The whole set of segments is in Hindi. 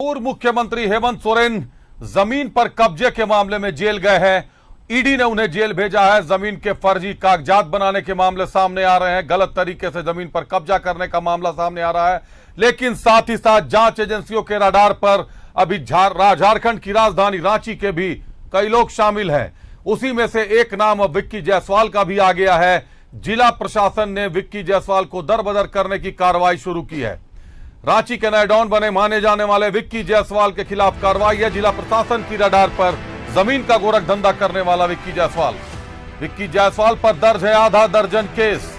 पूर्व मुख्यमंत्री हेमंत सोरेन ज़मीन पर कब्जे के मामले में जेल गए हैं। ईडी ने उन्हें जेल भेजा है। ज़मीन के फर्जी कागजात बनाने के मामले सामने आ रहे हैं। गलत तरीके से ज़मीन पर कब्जा करने का मामला सामने आ रहा है। लेकिन साथ ही साथ जाँच एजेंसियों के रडार पर अभी झारखंड की राजधानी रांची के भी कई लोग शामिल हैं। उसी में से एक नाम अब विक्की जायसवाल का भी आ गया है। जिला प्रशासन ने विक्की जायसवाल को दरबदर करने की कार्रवाई शुरू की है। रांची के नए बने माने जाने वाले विक्की जायसवाल के खिलाफ कार्रवाई है। जिला प्रशासन की रडार पर ज़मीन का गोरख धंधा करने वाला विक्की जायसवाल। विक्की जायसवाल पर दर्ज है आधा दर्जन केस।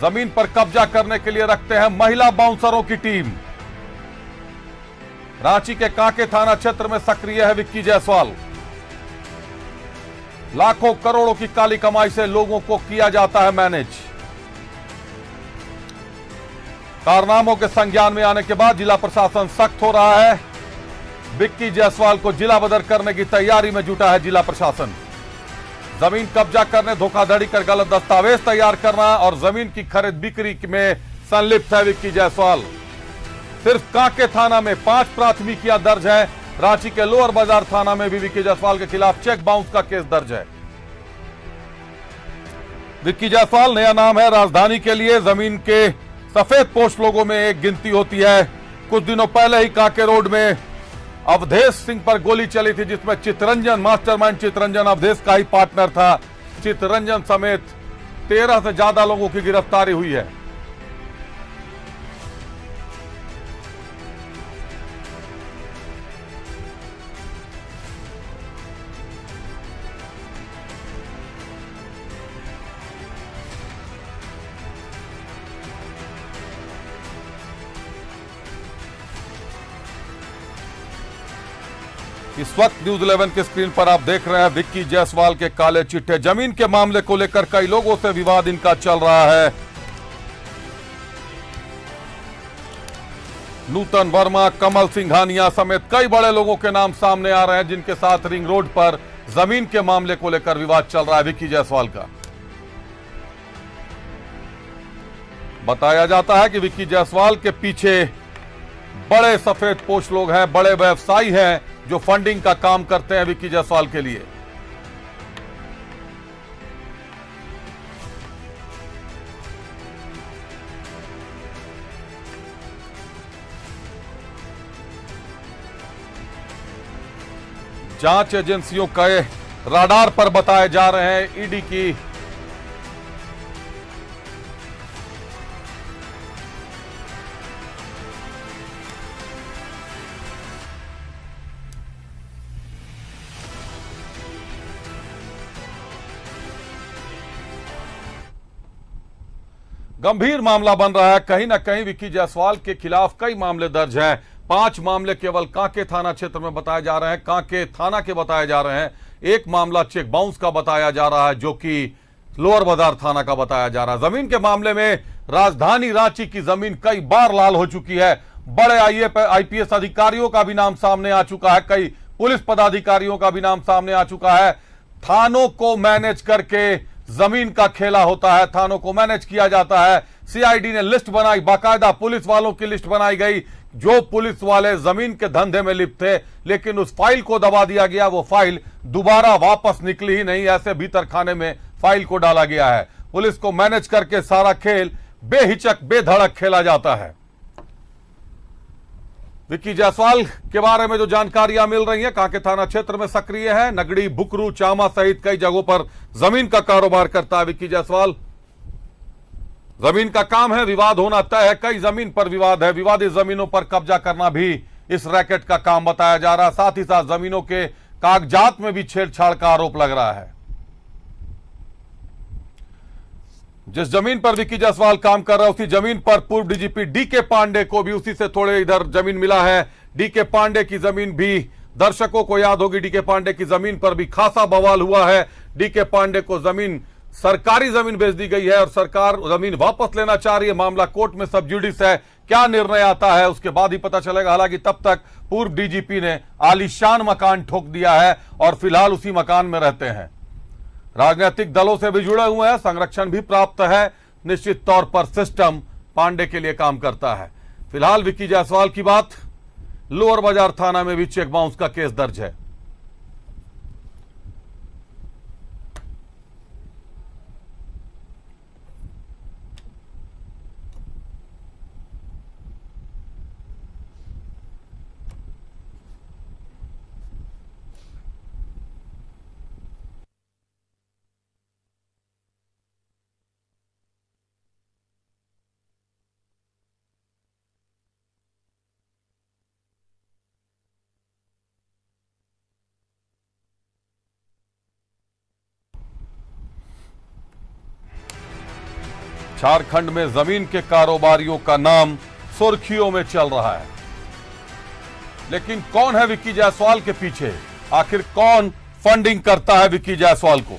ज़मीन पर कब्जा करने के लिए रखते हैं महिला बाउंसरों की टीम। रांची के कांके थाना क्षेत्र में सक्रिय है विक्की जायसवाल। लाखों करोड़ों की काली कमाई से लोगों को किया जाता है मैनेज। कारनामों के संज्ञान में आने के बाद जिला प्रशासन सख्त हो रहा है। विक्की जायसवाल को जिला बदर करने की तैयारी में जुटा है जिला प्रशासन। ज़मीन कब्जा करने, धोखाधड़ी कर गलत दस्तावेज़ तैयार करना और ज़मीन की खरीद बिक्री में संलिप्त है विक्की जायसवाल। सिर्फ़ कांके थाना में पाँच प्राथमिकियाँ दर्ज है। रांची के लोअर बाज़ार थाना में भी विक्की जायसवाल के खिलाफ चेक बाउंस का केस दर्ज है। विक्की जायसवाल, नया नाम है, राजधानी के लिए ज़मीन के सफ़ेद पोस्ट लोगों में एक गिनती होती है। कुछ दिनों पहले ही काके रोड में अवधेश सिंह पर गोली चली थी, जिसमें चितरंजन, मास्टरमाइंड चितरंजन अवधेश का ही पार्टनर था। चितरंजन समेत तेरह से ज़्यादा लोगों की गिरफ्तारी हुई है। इस वक्त न्यूज़ इलेवन के स्क्रीन पर आप देख रहे हैं विक्की जायसवाल के काले चिट्ठे। ज़मीन के मामले को लेकर कई लोगों से विवाद इनका चल रहा है। नूतन वर्मा, कमल सिंघानिया समेत कई बड़े लोगों के नाम सामने आ रहे हैं, जिनके साथ रिंग रोड पर ज़मीन के मामले को लेकर विवाद चल रहा है विक्की जायसवाल का। बताया जाता है कि विक्की जायसवाल के पीछे बड़े सफ़ेद पोष लोग हैं, बड़े व्यवसायी हैं जो फंडिंग का काम करते हैं विक्की जायसवाल के लिए। जाँच एजेंसियों के राडार पर बताए जा रहे हैं ईडी की गंभीर मामला बन रहा है। कहीं ना कहीं विक्की जायसवाल के खिलाफ कई मामले दर्ज हैं। पाँच मामले केवल कांके थाना क्षेत्र में बताए जा रहे हैं। कांके थाना के बताए जा रहे हैं। एक मामला चेक बाउंस का बताया जा रहा है, जो कि लोअर बाज़ार थाना का बताया जा रहा है। ज़मीन के मामले में राजधानी रांची की ज़मीन कई बार लाल हो चुकी है। बड़े आईपीएस अधिकारियों का भी नाम सामने आ चुका है। कई पुलिस पदाधिकारियों का भी नाम सामने आ चुका है। थानों को मैनेज करके ज़मीन का खेला होता है, थानों को मैनेज किया जाता है। सीआईडी ने लिस्ट बनाई, बाकायदा पुलिस वालों की लिस्ट बनाई गई। जो पुलिस वाले ज़मीन के धंधे में लिप्त थे, लेकिन उस फ़ाइल को दबा दिया गया, वो फ़ाइल दोबारा वापस निकली ही नहीं, ऐसे भीतर खाने में फ़ाइल को डाला गया है। पुलिस को मैनेज करके सारा खेल बेहिचक, बेधड़क खेला जाता है। विक्की जायसवाल के बारे में जो जानकारियाँ मिल रही हैं, कांके थाना क्षेत्र में सक्रिय है। नगड़ी, बुकरू, चामा सहित कई जगहों पर ज़मीन का कारोबार करता है विक्की जायसवाल। ज़मीन का काम है, विवाद होना तय है। कई ज़मीन पर विवाद है। विवादित जमीनों पर कब्जा करना भी इस रैकेट का काम बताया जा रहा है। साथ ही साथ जमीनों के कागजात में भी छेड़छाड़ का आरोप लग रहा है। जिस ज़मीन पर विक्की जायसवाल काम कर रहा है, उसी ज़मीन पर पूर्व डीजीपी डीके पांडे को भी उसी से थोड़े इधर ज़मीन मिला है। डीके पांडे की ज़मीन भी दर्शकों को याद होगी, डीके पांडे की ज़मीन पर भी खासा बवाल हुआ है। डीके पांडे को ज़मीन, सरकारी ज़मीन बेच दी गई है और सरकार ज़मीन वापस लेना चाह रही है। मामला कोर्ट में सब जुडिस है। क्या निर्णय आता है, उसके बाद ही पता चलेगा। हालाँकि तब तक पूर्व डीजीपी ने आलिशान मकान ठोक दिया है और फ़िलहाल उसी मकान में रहते हैं। राजनीतिक दलों से भी जुड़े हुए हैं, संरक्षण भी प्राप्त है। निश्चित तौर पर सिस्टम पांडे के लिए काम करता है। फ़िलहाल विक्की जायसवाल की बात, लोअर बाज़ार थाना में भी चेक बाउंस का केस दर्ज है। झारखंड में ज़मीन के कारोबारियों का नाम सुर्खियों में चल रहा है। लेकिन कौन है विक्की जायसवाल के पीछे? आखिर कौन फंडिंग करता है विक्की जायसवाल को?